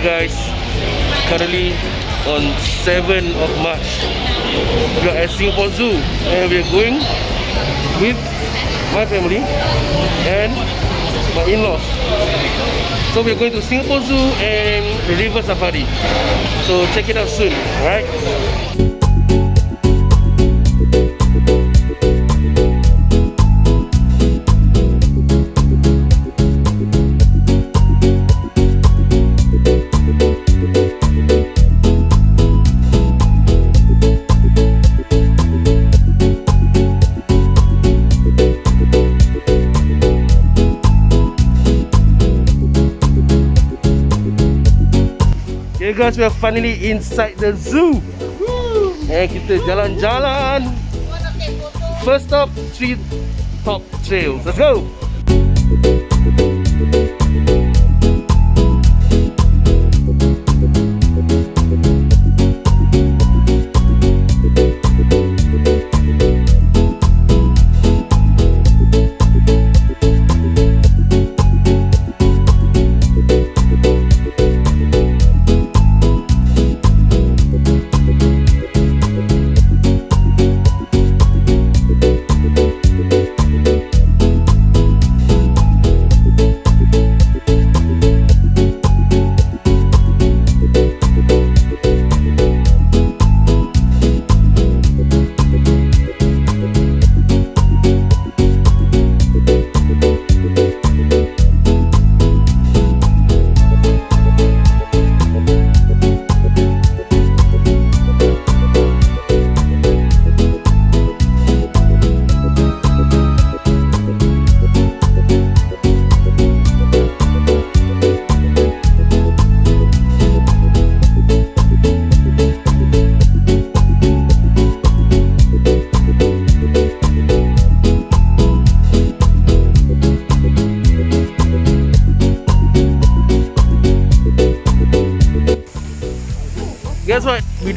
guys. Currently on 7 of March we are at Singapore Zoo and we are going with my family and my in-laws. So we are going to Singapore Zoo and River Safari. So check it out soon alright? Guys, we are finally inside the zoo. And kita jalan-jalan. First stop, three top trails. Let's go.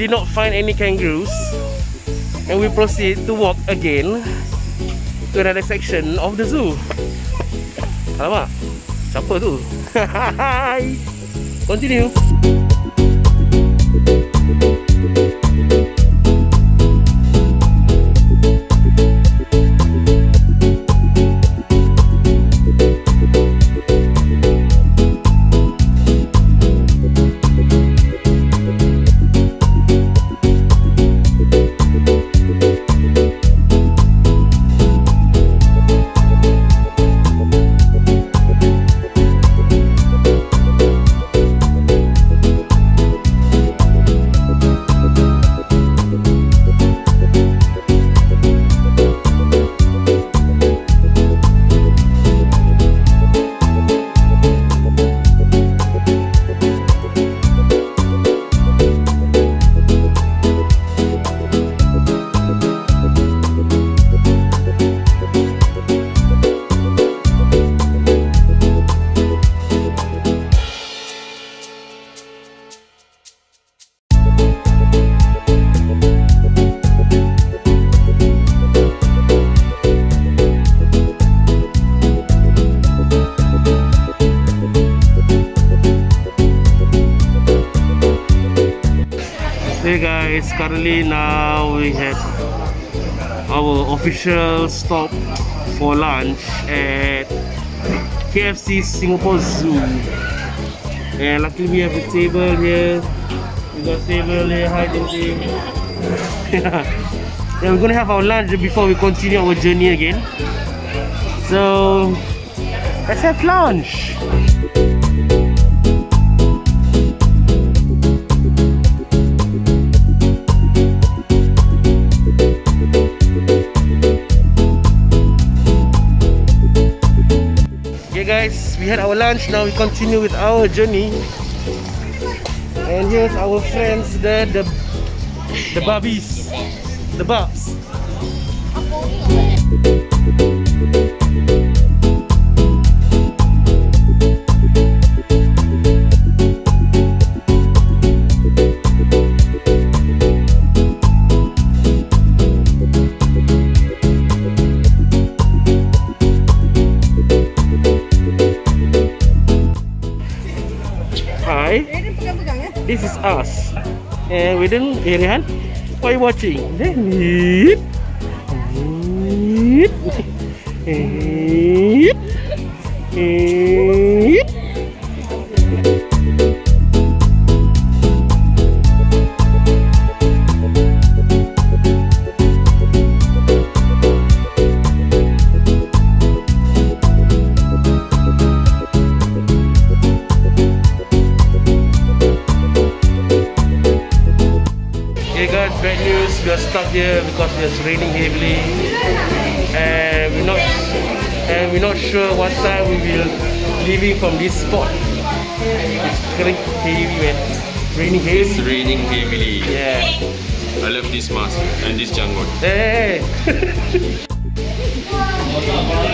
Did not find any kangaroos and we proceed to walk again to another section of the zoo. Alamak, siapa tu? Continue. Guys, currently now we have our official stop for lunch at KFC Singapore Zoo. And luckily we have a table here. We got table here, hi Jim yeah, we're gonna have our lunch before we continue our journey again. So let's have lunch. Okay guys, we had our lunch, now we continue with our journey. And here's our friends, the the the bubbies. The bubs. Us. And we don't, eh Rehan, what are you watching? Then, eat. Eat. Eat. Eat. Here because it's raining heavily, and we're not and we're not sure what time we will leaving from this spot. It's very heavy, man. Raining It's heavy. raining heavily. Yeah. I love this mask and this janggot. Hey.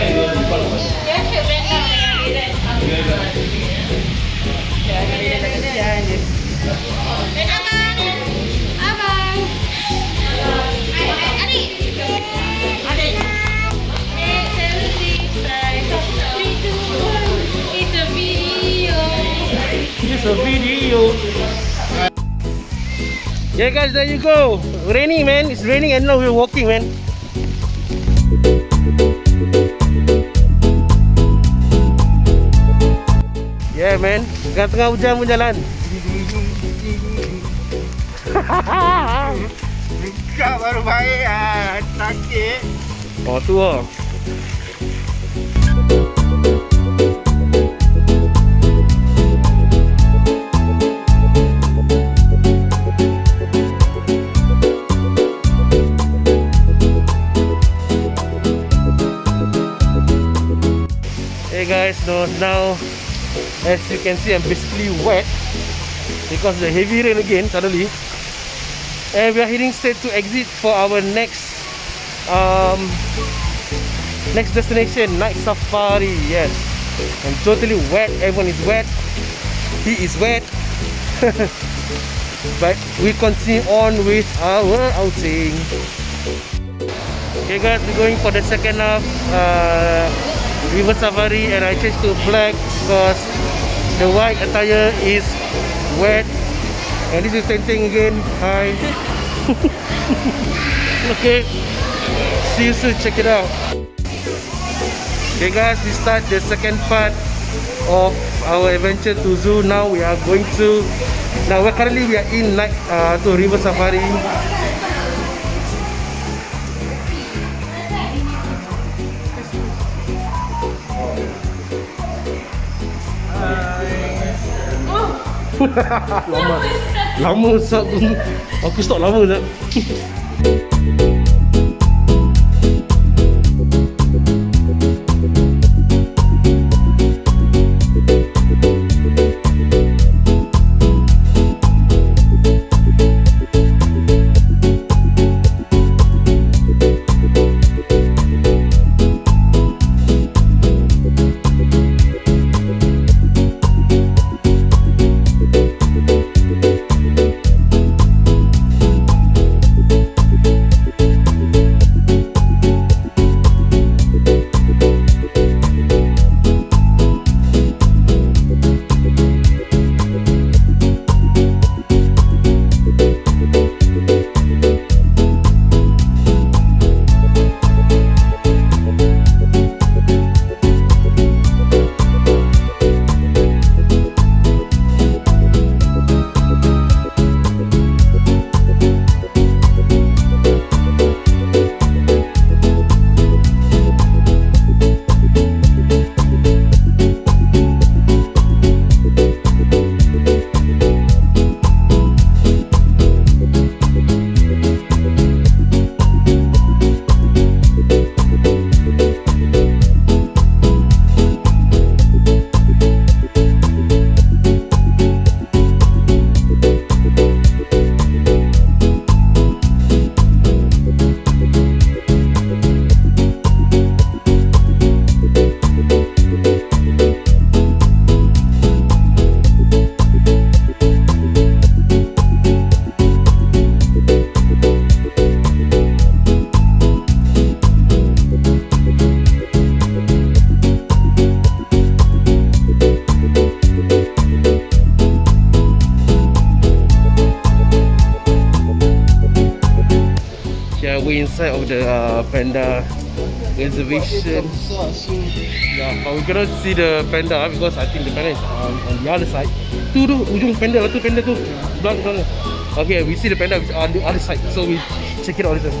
Yeah guys, there you go. Raining man, it's raining and now we're walking man. Yeah man, tengah-tengah hujan pun jalan. Kak baru baik ah, sakit. Oh tu lah. Hey guys, so now as you can see I'm basically wet because the heavy rain again suddenly. And we are heading straight to exit for our next um next destination night safari yes. I'm totally wet everyone is wet he is wet. But we continue on with our outing. Okay guys we're going for the second half uh, river safari and i changed to black because the white attire is wet. And this is Tenteng again. Hi. Okay. See you soon. Check it out. Okay guys. We start the second part of our adventure to zoo. Now we are going to now we're currently we are in night uh, to river safari lama. Lama sat aku stop lama sat we're inside of the uh, panda reservation. Yeah, but we cannot see the panda ah, because I think the panda is on, on the other side. Tu tu ujung panda lah tu panda tu. Belakang belakang. Okay, we see the panda on the other side. So we check it out later.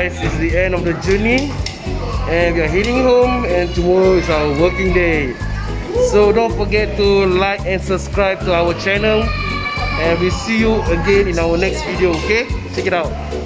Guys, it's the end of the journey and we are heading home and tomorrow is our working day. So don't forget to like and subscribe to our channel and we'll see you again in our next video, okay? Check it out.